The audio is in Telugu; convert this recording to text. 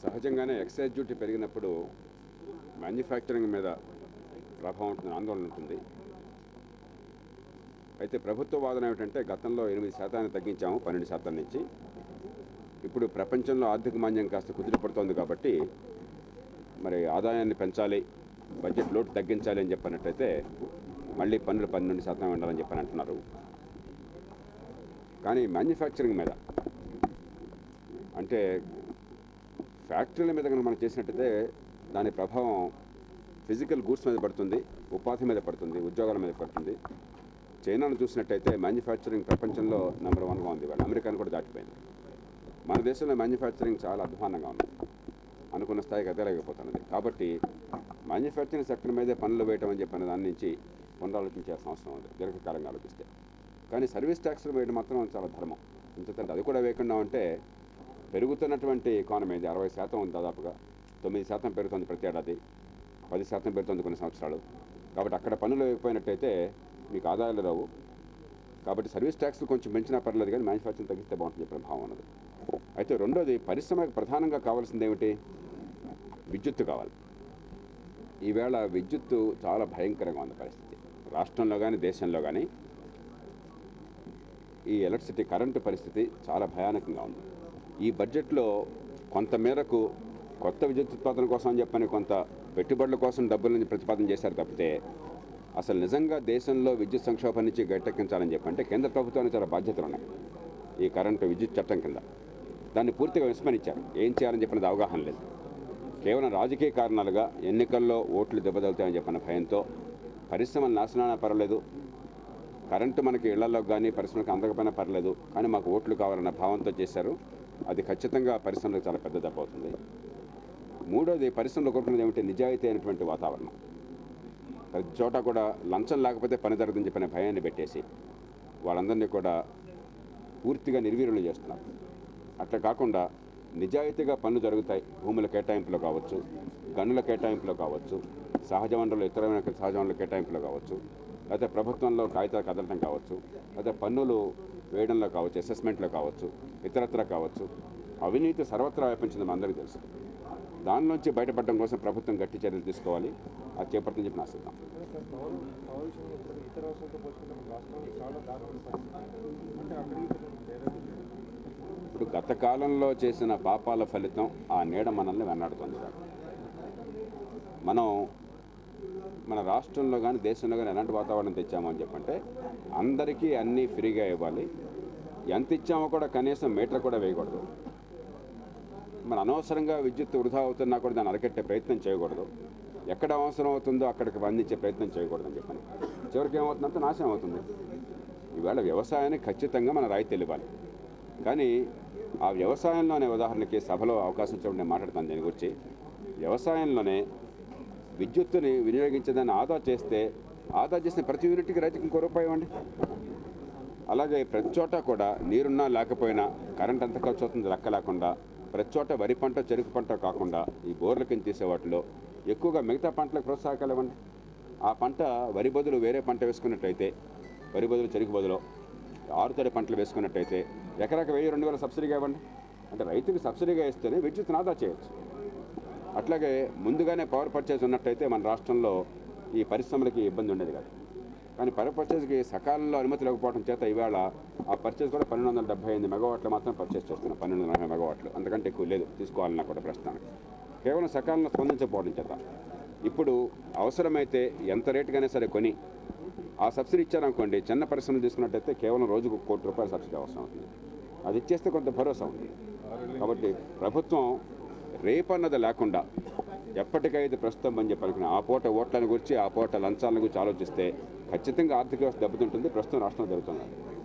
సహజంగానే ఎక్సైజ్ డ్యూటీ పెరిగినప్పుడు మ్యానుఫ్యాక్చరింగ్ మీద ప్రభావం ఉంటుంది ఆందోళన ఉంటుంది. అయితే ప్రభుత్వ వాదన ఏమిటంటే గతంలో ఎనిమిది శాతాన్ని తగ్గించాము పన్నెండు శాతం నుంచి. ఇప్పుడు ప్రపంచంలో ఆర్థిక మాంద్యం కాస్త కుదిరిపడుతోంది కాబట్టి మరి ఆదాయాన్ని పెంచాలి బడ్జెట్ లోటు తగ్గించాలి అని చెప్పినట్టయితే మళ్ళీ పన్నులు పన్నెండు శాతం ఉండాలని చెప్పని అంటున్నారు. కానీ మ్యానుఫ్యాక్చరింగ్ మీద. అంటే ఫ్యాక్టరీల మీద కనుక మనం చేసినట్టయితే దాని ప్రభావం ఫిజికల్ గూడ్స్ మీద పడుతుంది ఉపాధి మీద పడుతుంది ఉద్యోగాల మీద పడుతుంది. చైనాను చూసినట్టయితే మ్యానుఫ్యాక్చరింగ్ ప్రపంచంలో నెంబర్ వన్గా ఉంది వాళ్ళు అమెరికాను కూడా దాటిపోయింది. మన దేశంలో మ్యానుఫ్యాక్చరింగ్ చాలా అధ్వానంగా ఉంది. అనుకున్న స్థాయికి ఎదగలేకపోతున్నది కాబట్టి మ్యానుఫ్యాక్చరింగ్ సెక్టర్ మీదే పనులు వేయటం అని చెప్పిన దాని నుంచి పునరాలోచించాల్సిన అవసరం ఉంది. దీర్ఘకాలంగా ఆలోచిస్తే. కానీ సర్వీస్ ట్యాక్స్లు వేయడం మాత్రం చాలా ధర్మం. ఎందుకంటే అది కూడా వేయకుండా ఉంటే పెరుగుతున్నటువంటి ఎకానమీ ఇది అరవై శాతం ఉంది దాదాపుగా. తొమ్మిది శాతం పెరుగుతుంది ప్రతి ఏడాది. పది శాతం పెరుగుతుంది కొన్ని సంవత్సరాలు. కాబట్టి అక్కడ పనులు వేయకపోయినట్టయితే మీకు ఆదాయాలు రావు. కాబట్టి సర్వీస్ ట్యాక్స్లు కొంచెం పెంచినా పర్లేదు కానీ మ్యానుఫ్యాక్చరింగ్ తగ్గిస్తే బాగుంటుంది చెప్పిన భావం ఉన్నది అయితే రెండోది పరిశ్రమకు ప్రధానంగా కావాల్సింది ఏమిటి? విద్యుత్తు కావాలి. ఈవేళ విద్యుత్తు చాలా భయంకరంగా ఉంది పరిస్థితి. రాష్ట్రంలో కానీ దేశంలో కానీ ఈ ఎలక్ట్రిసిటీ కరెంటు పరిస్థితి చాలా భయానకంగా ఉంది. ఈ బడ్జెట్లో కొంత మేరకు కొత్త విద్యుత్ ఉత్పాదన కోసం చెప్పని కొంత పెట్టుబడుల కోసం డబ్బులను ప్రతిపాదన చేశారు తప్పితే అసలు నిజంగా దేశంలో విద్యుత్ సంక్షోభం నుంచి గట్టెక్కించాలని చెప్పంటే కేంద్ర ప్రభుత్వానికి చాలా బాధ్యతలు ఉన్నాయి. ఈ కరెంటు విద్యుత్ చట్టం కింద. దాన్ని పూర్తిగా విస్మరించారు. ఏం చేయాలని చెప్పినది అవగాహన లేదు. కేవలం రాజకీయ కారణాలుగా ఎన్నికల్లో ఓట్లు దెబ్బతలుతాయని చెప్పిన భయంతో పరిశ్రమల నాశనాన పర్వాలేదు. కరెంటు మనకి ఇళ్ళలో కానీ పరిశ్రమలకు అందకపోయినా పర్లేదు. కానీ మాకు ఓట్లు కావాలన్న భావంతో చేశారు. అది ఖచ్చితంగా పరిశ్రమలకు చాలా పెద్ద దెబ్బ అవుతుంది. మూడోది పరిశ్రమలు కోరుకున్నది ఏమిటి? నిజాయితీ అయినటువంటి వాతావరణం. ప్రతి చోట కూడా లంచం లేకపోతే పని జరగదని చెప్పిన భయాన్ని పెట్టేసి వాళ్ళందరినీ కూడా పూర్తిగా నిర్వీర్యం చేస్తున్నారు. అట్లా కాకుండా నిజాయితీగా పనులు జరుగుతాయి. భూముల కేటాయింపులో కావచ్చు గనుల కేటాయింపులో కావచ్చు సహజ వనరులు ఇతరమైన సహజ వనరుల కేటాయింపులో కావచ్చు. లేకపోతే ప్రభుత్వంలో కాగితాలు కదలటం కావచ్చు లేకపోతే పన్నులు వేయడంలో కావచ్చు అసెస్మెంట్లో కావచ్చు ఇతరత్ర కావచ్చు అవినీతి సర్వత్రా వ్యాపించింది మనందరికీ తెలుసు. దానిలోంచి బయటపడడం కోసం ప్రభుత్వం గట్టి చర్యలు తీసుకోవాలి. అది చేపడుతుందని చెప్పి ఆశిద్దాం. ఇప్పుడు ఇప్పుడు గత కాలంలో చేసిన పాపాల ఫలితం ఆ నీడ మనల్ని వెన్నాడుతుంది సార్. మనం మన రాష్ట్రంలో కానీ దేశంలో కానీ ఎలాంటి వాతావరణం తెచ్చామో అని చెప్పంటే అందరికీ అన్నీ ఫ్రీగా ఇవ్వాలి. ఎంత ఇచ్చామో కూడా కనీసం మీటర్ కూడా వేయకూడదు. మన అనవసరంగా విద్యుత్ వృధా అవుతున్నా కూడా దాన్ని అరకెట్టే ప్రయత్నం చేయకూడదు. ఎక్కడ అవసరం అవుతుందో అక్కడికి అందించే ప్రయత్నం చేయకూడదని చెప్పని. చివరికి ఏమవుతుందంటే నాశనం అవుతుంది. ఇవాళ వ్యవసాయానికి ఖచ్చితంగా మన రాయితీలు తెలివాలి కానీ ఆ వ్యవసాయంలోనే ఉదాహరణకి సభలో అవకాశం చూడండి మాట్లాడతాను దీని గురించి. వ్యవసాయంలోనే విద్యుత్తుని వినియోగించేదాన్ని ఆదా చేస్తే ఆదా చేసిన ప్రతి యూనిట్కి రైతుకి ఇంకో రూపాయి ఇవ్వండి. అలాగే ప్రతి చోట కూడా నీరున్నా లేకపోయినా కరెంట్ ఎంత ఖర్చు అవుతుంది లెక్క లేకుండా ప్రతి చోట వరి పంట చెరుకు పంట కాకుండా ఈ బోర్ల కింద తీసే వాటిలో ఎక్కువగా మిగతా పంటలకు ప్రోత్సాహకాలు ఇవ్వండి. ఆ పంట వరి బదులు వేరే పంట వేసుకున్నట్టయితే వరి బదులు చెరుకు బదులు ఆరుతడి పంటలు వేసుకున్నట్టయితే ఎకరాకి వెయ్యి రెండు వేల సబ్సిడీగా ఇవ్వండి. అంటే రైతుకి సబ్సిడీగా ఇస్తేనే విద్యుత్ ఆదా చేయొచ్చు. అట్లాగే ముందుగానే పవర్ పర్చేజ్ ఉన్నట్టయితే మన రాష్ట్రంలో ఈ పరిశ్రమలకి ఇబ్బంది ఉండేది కాదు. కానీ పవర్ పర్చేజ్కి సకాలంలో అనుమతి లేకపోవడం చేత ఈవేళ ఆ పర్చేజ్ కూడా పన్నెండు వందల డెబ్బై ఎనిమిది మెగావాట్లు మాత్రం పర్చేజ్ చేస్తున్నాం పన్నెండు వందల నలభై మెగావాట్లు. అంతకంటే ఎక్కువ లేదు. తీసుకోవాలన్నా కూడా ప్రస్తుతానికి. కేవలం సకాలంలో స్పందించకపోవడం చేత. ఇప్పుడు అవసరమైతే ఎంత రేటుగానే సరే కొని ఆ సబ్సిడీ ఇచ్చారనుకోండి చిన్న పరిశ్రమలు తీసుకున్నట్టయితే కేవలం రోజుకు కోటి రూపాయల సబ్సిడీ అవసరం అవుతుంది. అది ఇచ్చేస్తే కొంత భరోసా ఉంది. కాబట్టి ప్రభుత్వం రేపన్నది లేకుండా ఎప్పటికైతే ప్రస్తుతం అని చెప్పి ఆ పూట ఓట్లను గురించి ఆ పూట లంచాలను గురించి ఆలోచిస్తే ఖచ్చితంగా ఆర్థిక వ్యవస్థ దెబ్బతింటుంది. ప్రస్తుతం రాష్ట్రంలో దెబ్బతున్నారు